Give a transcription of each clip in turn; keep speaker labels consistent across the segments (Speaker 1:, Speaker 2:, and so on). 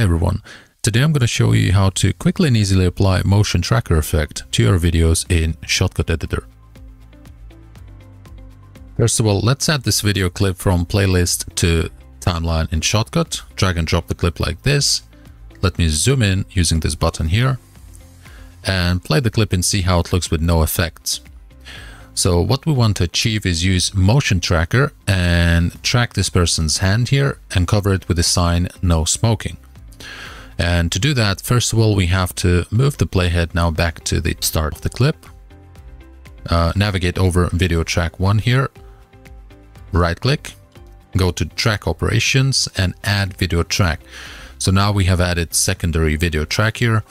Speaker 1: Everyone, today I'm going to show you how to quickly and easily apply motion tracker effect to your videos in Shotcut Editor. First of all, let's add this video clip from playlist to timeline in Shotcut. Drag and drop the clip like this. Let me zoom in using this button here and play the clip and see how it looks with no effects. So what we want to achieve is use motion tracker and track this person's hand here and cover it with the sign no smoking. And to do that, first of all, we have to move the playhead now back to the start of the clip. Uh, navigate over video track 1 here. Right click, go to track operations and add video track. So now we have added secondary video track here.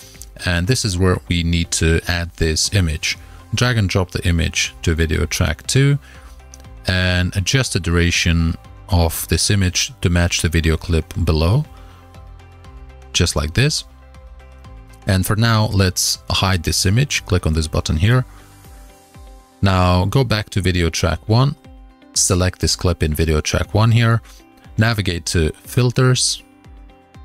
Speaker 1: And this is where we need to add this image. Drag and drop the image to video track 2 and adjust the duration of this image to match the video clip below just like this. And for now, let's hide this image. Click on this button here. Now go back to video track 1, select this clip in video track 1 here, navigate to filters,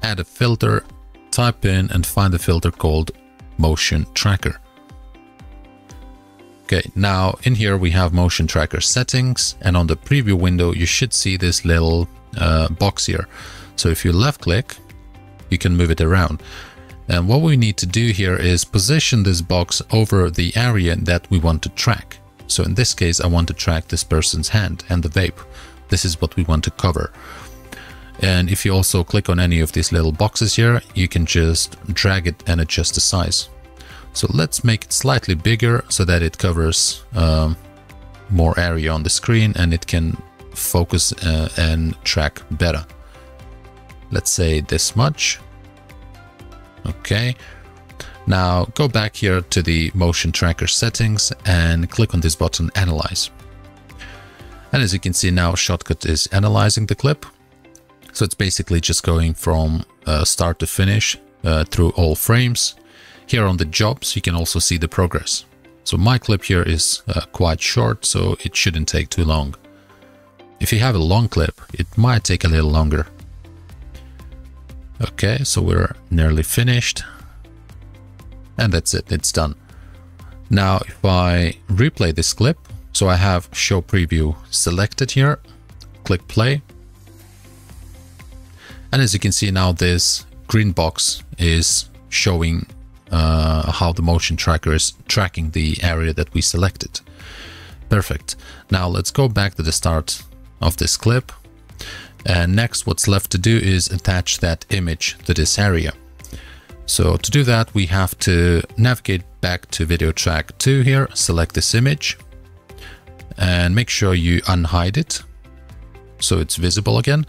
Speaker 1: add a filter, type in and find the filter called motion tracker. Okay, now in here we have motion tracker settings and on the preview window you should see this little uh, box here. So if you left click you can move it around. And what we need to do here is position this box over the area that we want to track. So in this case, I want to track this person's hand and the vape. This is what we want to cover. And if you also click on any of these little boxes here, you can just drag it and adjust the size. So let's make it slightly bigger so that it covers um, more area on the screen and it can focus uh, and track better let's say this much. Okay. Now go back here to the motion tracker settings and click on this button Analyze. And as you can see now Shotcut is analyzing the clip. So it's basically just going from uh, start to finish uh, through all frames. Here on the jobs you can also see the progress. So my clip here is uh, quite short so it shouldn't take too long. If you have a long clip it might take a little longer. Okay, so we're nearly finished. And that's it, it's done. Now, if I replay this clip, so I have show preview selected here, click play. And as you can see now, this green box is showing uh, how the motion tracker is tracking the area that we selected. Perfect. Now let's go back to the start of this clip and next, what's left to do is attach that image to this area. So to do that, we have to navigate back to video track 2 here, select this image, and make sure you unhide it so it's visible again.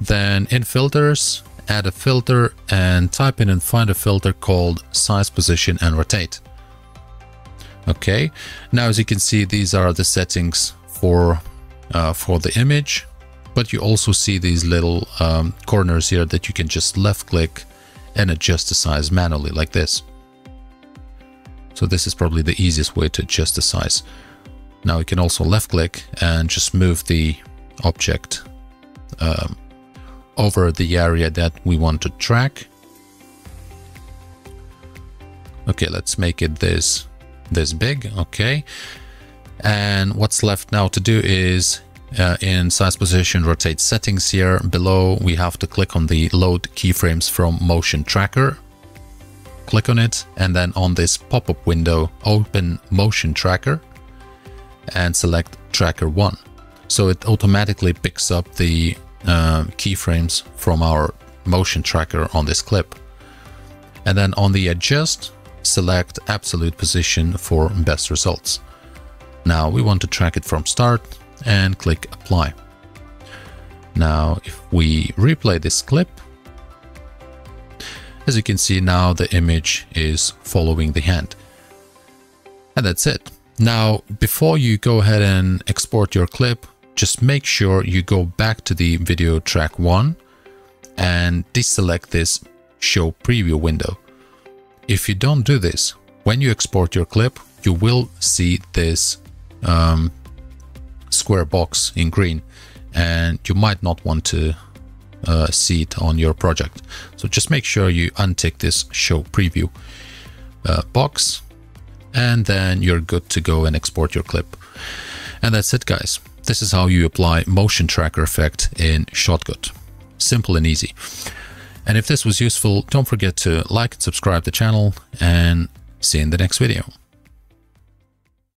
Speaker 1: Then in filters, add a filter and type in and find a filter called size, position and rotate. Okay, now as you can see, these are the settings for, uh, for the image but you also see these little um, corners here that you can just left click and adjust the size manually like this. So this is probably the easiest way to adjust the size. Now you can also left click and just move the object um, over the area that we want to track. Okay, let's make it this this big. Okay. And what's left now to do is uh, in size position rotate settings here. Below we have to click on the load keyframes from motion tracker. Click on it. And then on this pop-up window open motion tracker and select tracker 1 so it automatically picks up the uh, keyframes from our motion tracker on this clip. And then on the adjust select absolute position for best results. Now we want to track it from start and click apply. Now, if we replay this clip, as you can see now the image is following the hand. And that's it. Now, before you go ahead and export your clip, just make sure you go back to the video track 1 and deselect this show preview window. If you don't do this, when you export your clip, you will see this um, square box in green and you might not want to uh, see it on your project. So just make sure you untick this show preview uh, box and then you're good to go and export your clip. And that's it guys. This is how you apply motion tracker effect in Shotcut. Simple and easy. And if this was useful, don't forget to like and subscribe the channel and see you in the next video.